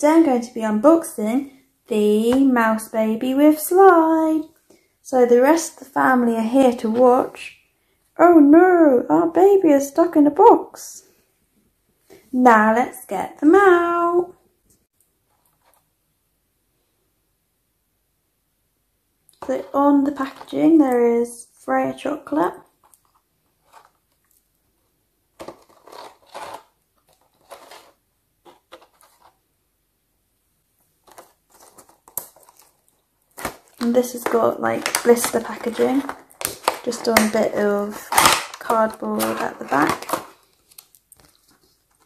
today I'm going to be unboxing the Mouse Baby with slide. So the rest of the family are here to watch. Oh no, our baby is stuck in a box. Now let's get them out. So on the packaging there is Freya chocolate. And this has got like blister packaging, just on a bit of cardboard at the back.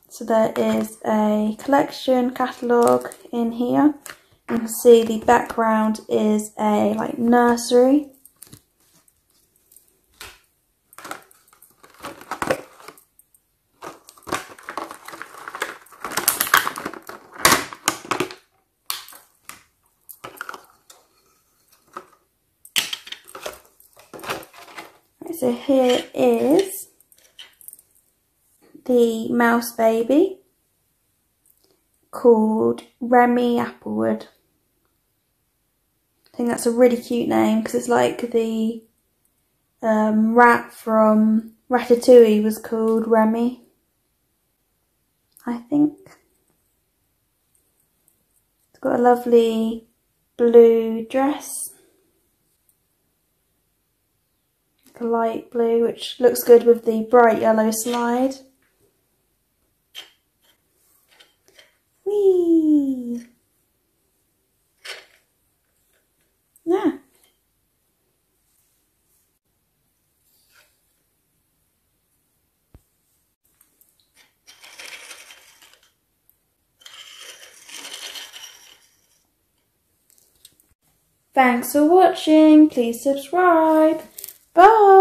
So there is a collection catalogue in here. You can see the background is a like nursery. So here is the mouse baby called Remy Applewood. I think that's a really cute name because it's like the um, rat from Ratatouille was called Remy. I think. It's got a lovely blue dress. A light blue, which looks good with the bright yellow slide. Whee! Yeah. Thanks for watching. Please subscribe. Bye.